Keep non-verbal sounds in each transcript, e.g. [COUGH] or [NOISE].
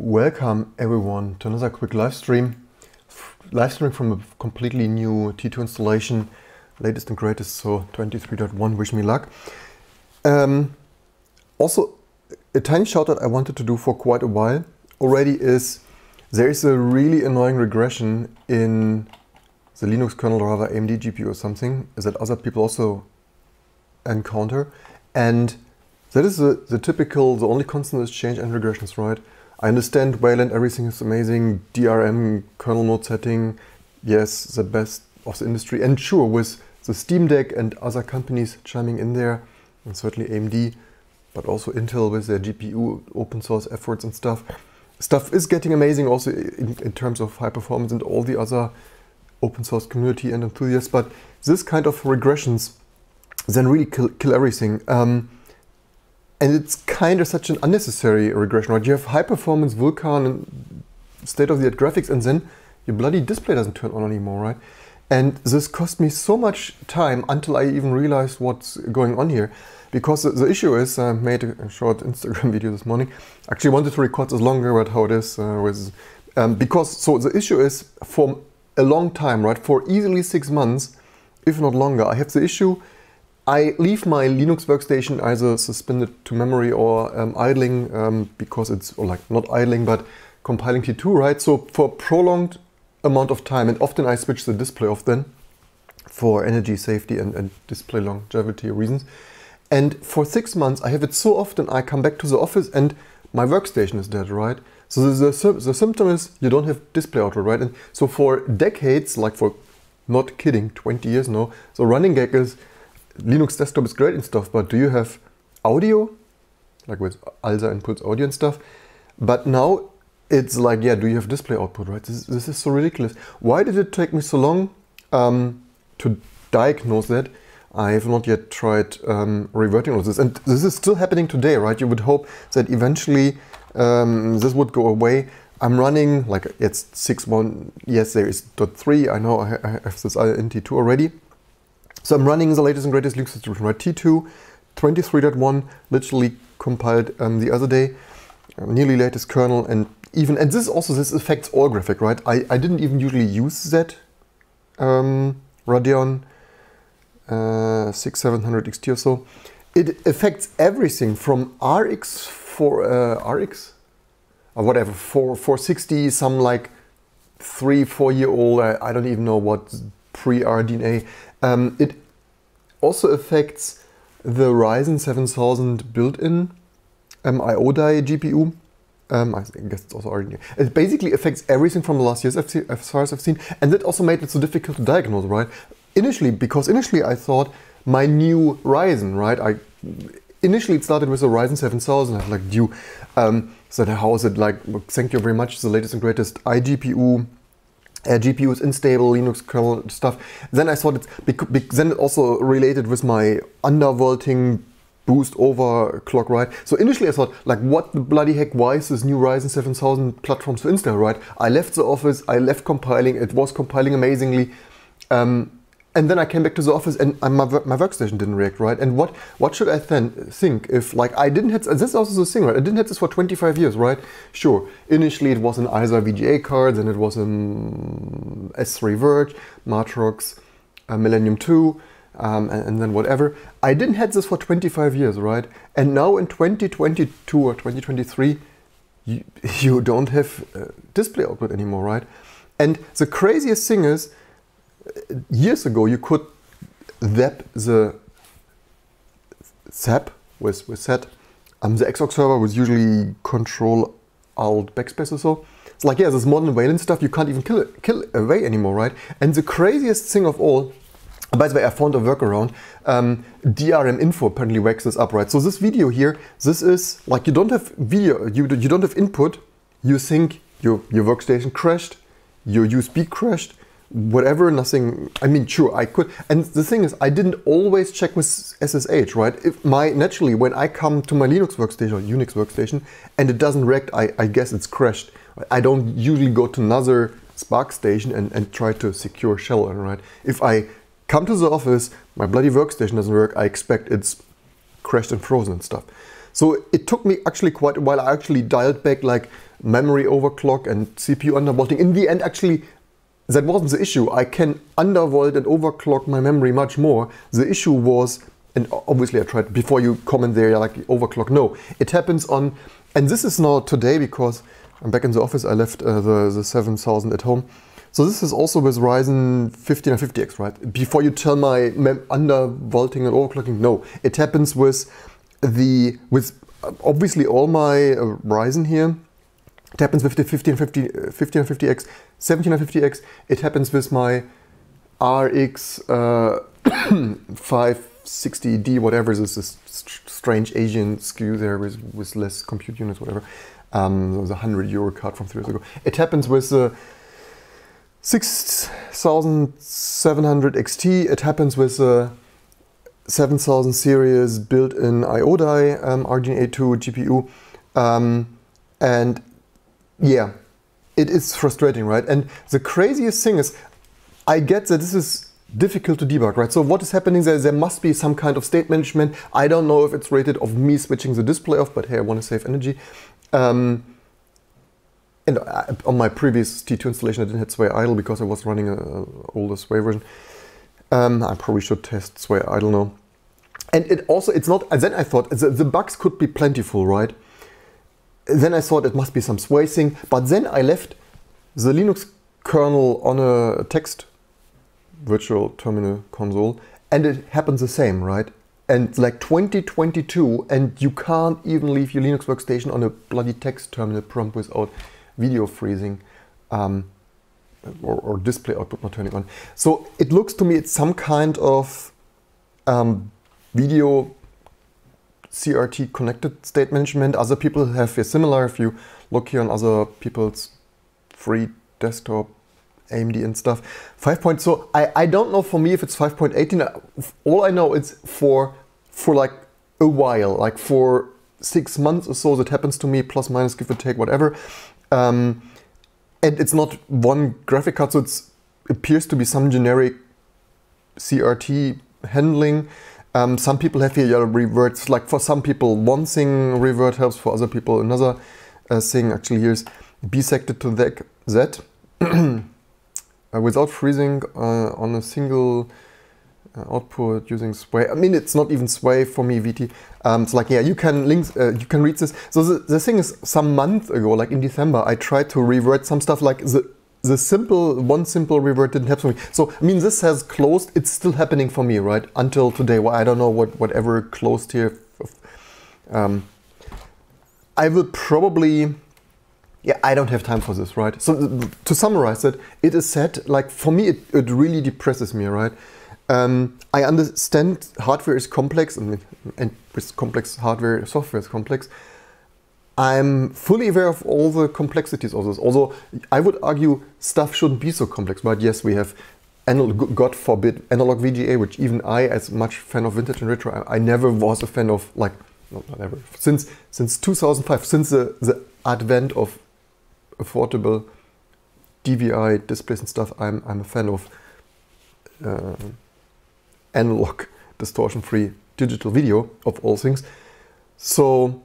Welcome everyone to another quick live stream. Live streaming from a completely new T2 installation, latest and greatest, so 23.1, wish me luck. Um, also, a tiny shout that I wanted to do for quite a while already is there is a really annoying regression in the Linux kernel driver AMD GPU or something that other people also encounter. And that is the, the typical, the only constant is change and regressions, right? I understand Wayland, everything is amazing, DRM, kernel mode setting, yes, the best of the industry. And sure, with the Steam Deck and other companies chiming in there, and certainly AMD, but also Intel with their GPU open source efforts and stuff. Stuff is getting amazing also in, in terms of high performance and all the other open source community and enthusiasts, but this kind of regressions then really kill, kill everything. Um, and it's kind of such an unnecessary regression, right? You have high performance Vulkan and state of the art graphics, and then your bloody display doesn't turn on anymore, right? And this cost me so much time until I even realized what's going on here. Because the, issue is, I made a short [LAUGHS] Instagram video this morning. Actually wanted to record this longer, but how it is uh, with, um, because, so the issue is for a long time, right? For easily six months, if not longer, I have the issue I leave my Linux workstation either suspended to memory or um, idling um, because it's like not idling but compiling T2, right? So for prolonged amount of time, and often I switch the display off then for energy safety and, and display longevity reasons. And for six months, I have it so often I come back to the office and my workstation is dead, right? So the, the, the symptom is you don't have display auto, right? And so for decades, like for not kidding, 20 years now, the running gag is Linux desktop is great and stuff, but do you have audio? Like with ALSA inputs, Audio and stuff. But now it's like, yeah, do you have display output, right? This, this is so ridiculous. Why did it take me so long um, to diagnose that? I have not yet tried um, reverting all this. And this is still happening today, right? You would hope that eventually um, this would go away. I'm running, like it's 6.1, yes, there is dot 3. I know I have this INT2 already. So I'm running the latest and greatest Linux distribution, right? T2 23.1, literally compiled um, the other day, um, nearly latest kernel, and even, and this also, this affects all graphic, right? I, I didn't even usually use that um, Radeon uh, 6700 XT or so. It affects everything from RX for uh, RX or whatever, 4, 460, some like three, four year old, I, I don't even know what pre-RDNA um, it also affects the Ryzen 7000 built-in um, IO die GPU. Um, I guess it's also already. It basically affects everything from the last years as far as I've seen, and that also made it so difficult to diagnose, right? Initially, because initially I thought my new Ryzen, right? I initially it started with the Ryzen 7000. I was like, "Do um, so how is it like? Thank you very much. The latest and greatest iGPU uh, GPUs unstable Linux kernel stuff. Then I thought it's then it also related with my undervolting boost overclock, right? So initially I thought, like, what the bloody heck, why is this new Ryzen 7000 platforms to install, right? I left the office, I left compiling, it was compiling amazingly. Um, and then I came back to the office and my, my workstation didn't react right. And what what should I then think if like I didn't have this is also the thing right? I didn't have this for 25 years right? Sure. Initially it was an ISA VGA card, then it was an S3 ViRGE, Matrox, Millennium 2. Um, and, and, then whatever. I didn't have this for 25 years, right? And now in 2022 or 2023, you, [LAUGHS] you don't have uh, display output anymore, right? And the craziest thing is, years ago you could zap the zap with with set. Um, the Xorg server was usually control alt backspace or so. It's like yeah, this modern Wayland stuff you can't even kill it, kill away anymore, right? And the craziest thing of all. By the way, I found a workaround. Um, DRM info apparently wakes this up, right? So this video here, this is like you don't have video, you, you don't have input. You think your, your workstation crashed, your USB crashed, whatever, nothing. I mean, sure, I could. And the thing is, I didn't always check with SSH, right? If my naturally, when I come to my Linux workstation or Unix workstation and it doesn't react, I, I guess it's crashed. I don't usually go to another SPARCstation and, and try to secure shell, right? If I come to the office, my bloody workstation doesn't work, I expect it's crashed and frozen and stuff. So it took me actually quite a while. I actually dialed back like memory overclock and CPU undervolting. In the end, actually, that wasn't the issue. I can undervolt and overclock my memory much more. The issue was, and obviously I tried before you comment there, like overclock. No, it happens on, and this is now today because I'm back in the office. I left uh, the, the 7000 at home. So this is also with Ryzen 5950X, right? Before you tell my undervolting and overclocking, no, it happens with the with obviously all my uh, Ryzen here. It happens with the 1550, 1550X, 1750X. It happens with my RX uh, [COUGHS] 560D, whatever is this strange Asian SKU there with, with less compute units, whatever. Um, the 100 euro card from three years ago. It happens with the 6700 XT. It happens with the 7000 series built-in IO die um, RDNA 2 GPU. Um, and yeah, it is frustrating, right? And the craziest thing is, I get that this is difficult to debug, right? So what is happening there? There must be some kind of state management. I don't know if it's rated of me switching the display off, but hey, I want to save energy. Um, and uh, on my previous T2 installation, I didn't have Sway idle because I was running an older Sway version. Um, I probably should test Sway idle now. And it also, it's not, and then I thought the, the bugs could be plentiful, right? Then I thought it must be some Sway thing, but then I left the Linux kernel on a text virtual terminal console and it happens the same, right? And like 2022 and you can't even leave your Linux workstation on a bloody text terminal prompt without video freezing um, or, or, display output not turning on. So it looks to me it's some kind of um, video CRT connected state management. Other people have a similar. If you look here on other people's free desktop AMD and stuff. 5. Point, so I, I don't know for me if it's 5.18. All I know it's for for like a while, like for six months or so that happens to me, plus minus give or take, whatever. Um, and it's not one graphic card, so it appears to be some generic CRT handling. Um, some people have here reverts, like for some people one thing revert helps, for other people another uh, thing. Actually here's bisected to Z [CLEARS THROAT] uh, without freezing uh, on a single uh, output using Sway. I mean, it's not even Sway for me, VT. Um, it's like, yeah, you can links, uh, you can read this. So the, the thing is, some month ago, like in December, I tried to revert some stuff like the the simple one simple revert didn't happen for me. So I mean, this has closed. It's still happening for me, right? Until today. Well, I don't know what whatever closed here. Um, I will probably. Yeah, I don't have time for this, right? So to summarize it, it is said like for me, it, it really depresses me, right? Um, I understand hardware is complex and, and with complex hardware, software is complex. I'm fully aware of all the complexities of this. Although I would argue stuff shouldn't be so complex, but yes, we have God forbid, analog VGA, which even I, as much fan of vintage and retro, I, I never was a fan of, like, not, not ever, since, since 2005, since the, the advent of affordable DVI displays and stuff, I'm, I'm a fan of uh, analog distortion-free digital video of all things. So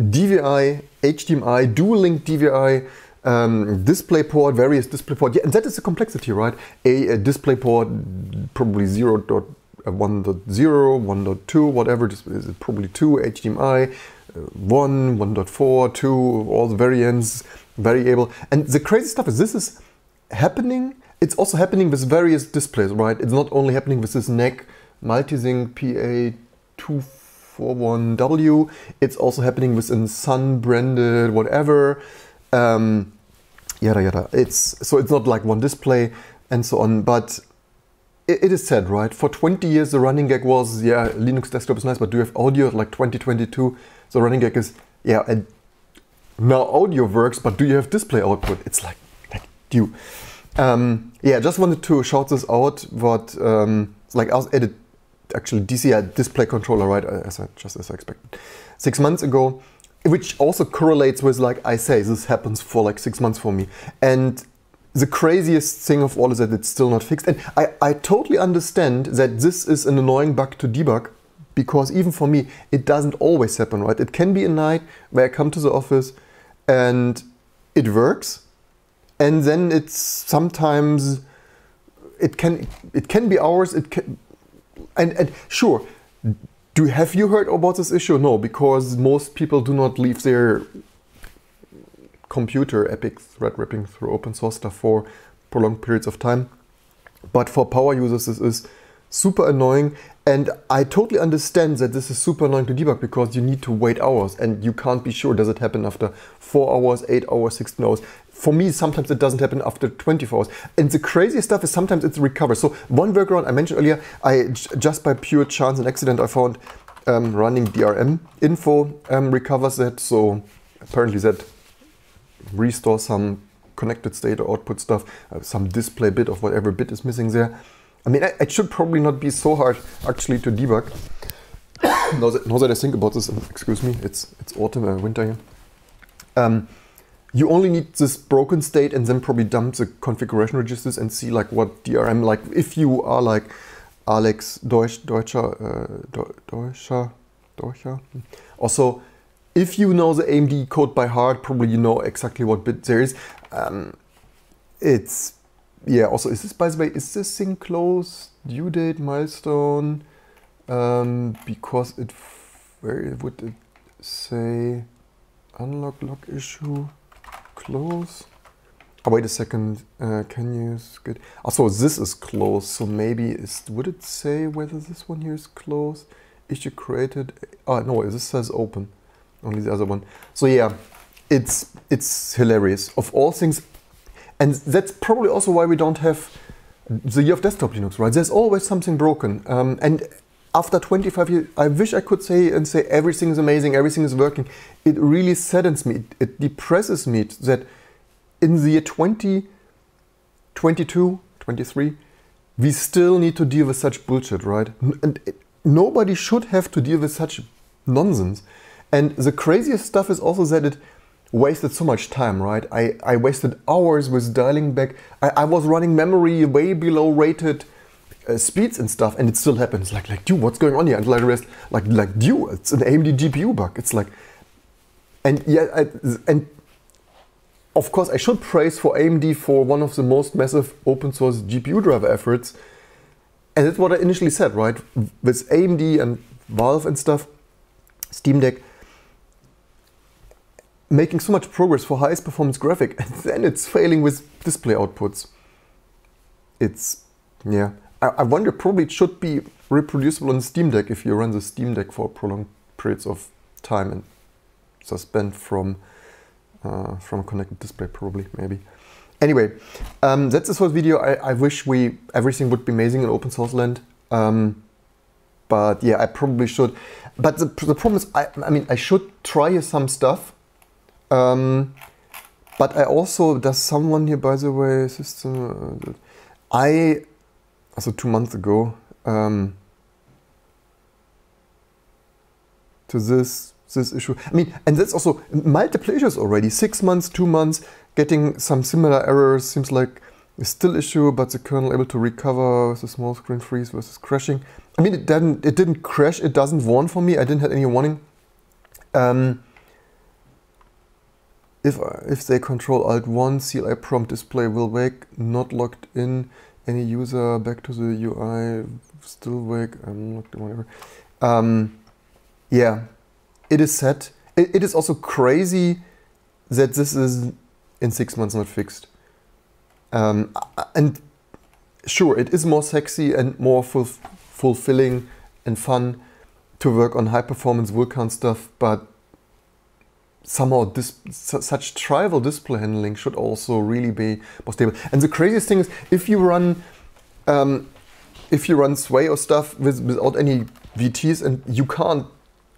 DVI, HDMI, dual link DVI, um, DisplayPort, various DisplayPort. Yeah, and that is the complexity, right? A, a DisplayPort, probably 0. Uh, 1.0, 1.2, whatever, is probably 2, HDMI, uh, 1, 1.4, 2, all the variants, variable. And the crazy stuff is this is happening it's also happening with various displays, right? It's not only happening with this NEC Multisync PA241W, it's also happening with a Sun branded whatever. Um, yada yada. It's so it's not like one display and so on, but it, it is said, right? For 20 years the running gag was, yeah, Linux desktop is nice, but do you have audio? Like 2022, the running gag is, yeah, and now audio works, but do you have display output? It's like, like, you? Um, yeah, just wanted to shout this out. What um, like I was added actually DCI display controller right uh, as I, just as I expected six months ago, which also correlates with like I say this happens for like six months for me and. The craziest thing of all is that it's still not fixed. And I, I totally understand that this is an annoying bug to debug because even for me, it doesn't always happen, right? It can be a night where I come to the office and it works. And then it's sometimes it can it can be hours. It can and, and sure. Do have you heard about this issue? No, because most people do not leave their computer epic thread ripping through open source stuff for prolonged periods of time. But for power users, this is super annoying. And I totally understand that this is super annoying to debug because you need to wait hours and you can't be sure does it happen after 4 hours, 8 hours, 16 hours. For me, sometimes it doesn't happen after 24 hours. And the craziest stuff is sometimes it's recovered. So one workaround I mentioned earlier, I just by pure chance and accident, I found um, running DRM info um, recovers that. So apparently that restores some connected state or output stuff, uh, some display bit of whatever bit is missing there. I mean, it should probably not be so hard actually to debug. [COUGHS] now, that, now, that, I think about this, excuse me, it's it's autumn, uh, winter here. Um, you only need this broken state and then probably dump the configuration registers and see like what DRM, like if you are like Alex Deutsch, Deutscher, uh, Deutscher, Deutscher. Also, if you know the AMD code by heart, probably you know exactly what bit there is. Um, it's yeah, also, is this, by the way, is this thing close? Due date, milestone? Um, because it, where would it say unlock lock issue close? Oh, wait a second. Uh, can you get? Also, this is closed. So maybe is would it say whether this one here is closed? Issue created. Oh no, this says open. Only the other one. So yeah, it's it's hilarious. Of all things, and that's probably also why we don't have the year of desktop Linux, right? There's always something broken. Um, and after 25 years, I wish I could say and say everything is amazing, everything is working. It really saddens me, it, it depresses me that in the year 2022, 23, we still need to deal with such bullshit, right? And it, nobody should have to deal with such nonsense. And the craziest stuff is also that it wasted so much time, right? I, I wasted hours with dialing back. I, I was running memory way below rated uh, speeds and stuff, and it still happens. Like, like, dude, what's going on here? Like, rest, like, like, dude, it's an AMD GPU bug. It's like, and yeah, I, and of course, I should praise for AMD for one of the most massive open source GPU driver efforts. And that's what I initially said, right? With AMD and Valve and stuff, Steam Deck, making so much progress for highest performance graphic [LAUGHS] and then it's failing with display outputs. It's, yeah. I, I wonder, probably it should be reproducible on Steam Deck if you run the Steam Deck for prolonged periods of time and suspend from uh, from a connected display, probably, maybe. Anyway, um, that's this whole video. I, I, wish we everything would be amazing in open source land. Um, but yeah, I probably should. But the, the problem is, I, I mean, I should try some stuff um, but I also, does someone here, by the way, system, I, also two months ago, um, to this this issue. I mean, and that's also multiple issues already. Six months, two months, getting some similar errors seems like a still issue, but the kernel able to recover with a small screen freeze versus crashing. I mean, it didn't it didn't crash. It doesn't warn for me. I didn't have any warning. Um, if, if they control Alt 1, CLI prompt display will wake, not logged in, any user back to the UI, still wake, I'm not whatever. Um, yeah, it is set. It, it is also crazy that this is in six months not fixed. Um, and sure, it is more sexy and more ful fulfilling and fun to work on high performance Vulkan stuff, but somehow this such trivial display handling should also really be more stable. And the craziest thing is if you run um, if you run Sway or stuff with, without any VTs and you can't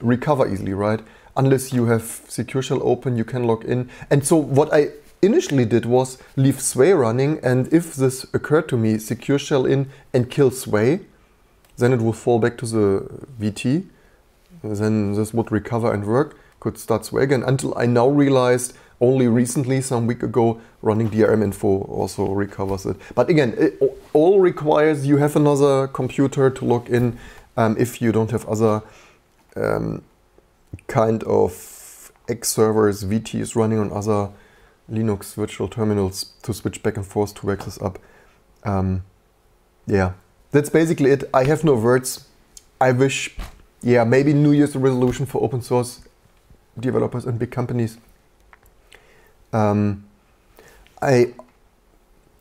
recover easily, right? Unless you have Secure Shell open, you can log in. And so what I initially did was leave Sway running and if this occurred to me, Secure Shell in and kill Sway, then it will fall back to the VT. Then this would recover and work could start swagging until I now realized only recently, some week ago, running DRM info also recovers it. But again, it all requires you have another computer to log in um, if you don't have other um, kind of X servers, VTs running on other Linux virtual terminals to switch back and forth to this up. Um, yeah, that's basically it. I have no words. I wish, yeah, maybe New Year's resolution for open source developers and big companies. Um, I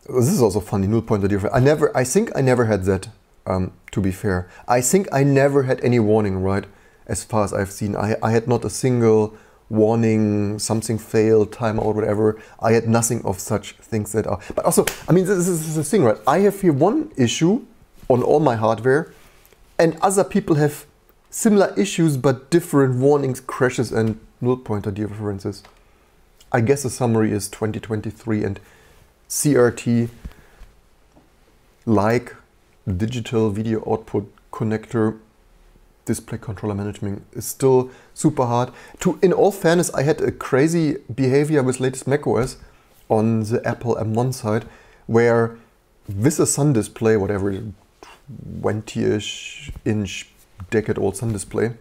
this is also funny. Null pointer dereference. I never. I think I never had that. Um, to be fair, I think I never had any warning. Right, as far as I've seen, I, I had not a single warning, something failed, timeout, whatever. I had nothing of such things that are. But also, I mean, this, this is the thing, right? I have here one issue on all my hardware, and other people have similar issues but different warnings, crashes, and null pointer dereferences. I guess the summary is 2023 and CRT like digital video output connector display controller management is still super hard. To in all fairness, I had a crazy behavior with latest macOS on the Apple M1 side, where with a sun display, whatever 20-ish inch decade-old sun display,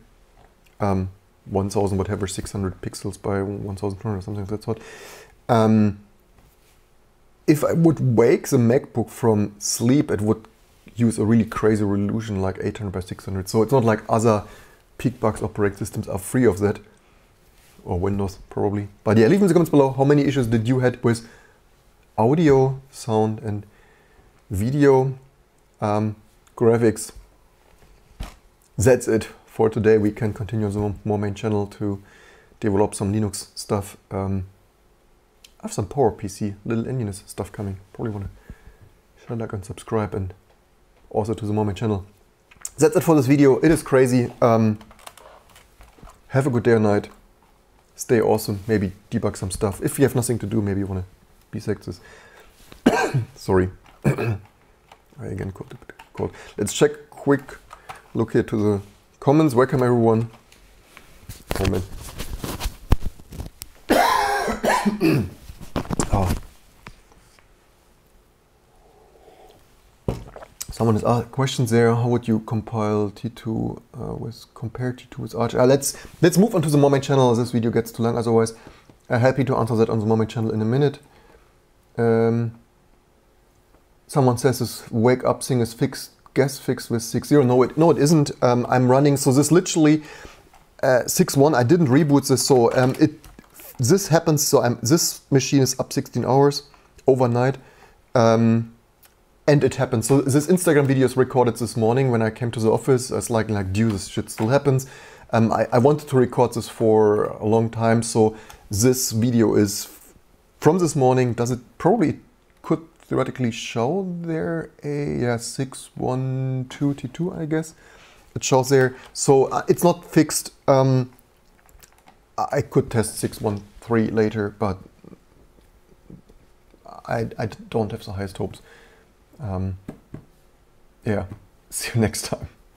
um, 1000 whatever 600 pixels by 1200 or something of that sort. Um, if I would wake the MacBook from sleep, it would use a really crazy resolution like 800 by 600. So it's not like other PeakBUX operating systems are free of that. Or Windows, probably. But yeah, leave in the comments below how many issues did you had with audio, sound, and video um, graphics. That's it for today. We can continue the more main channel to develop some Linux stuff. Um, I have some PowerPC, little Endianness stuff coming. Probably want to share like and subscribe and also to the Moment channel. That's it for this video. It is crazy. Um, have a good day or night. Stay awesome. Maybe debug some stuff. If you have nothing to do, maybe you want to bisect this. Sorry. [COUGHS] I again called it cold. Let's check quick look here to the comments. Welcome everyone. [COUGHS] Oh. Someone has asked questions there. How would you compile T2 uh, with compare T2 with Arch? Uh, let's let's move on to the Moment channel. This video gets too long otherwise. Uh, happy to answer that on the Moment channel in a minute. Um, someone says this wake up thing is fixed, gas fixed with 6.0. No, it no it isn't. Um, I'm running so this literally uh, 6.1. I didn't reboot this, so um, it this happens. So I'm, this machine is up 16 hours overnight. Um, and it happened. So this Instagram video is recorded this morning when I came to the office. It's like, like, dude, this shit still happens. Um, I, I, wanted to record this for a long time, so this video is from this morning. Does it probably could theoretically show there a yeah, 612 T2, I guess. It shows there. So uh, it's not fixed. Um, I could test 613 later, but I, I don't have the highest hopes. Um, yeah, [LAUGHS] see you next time.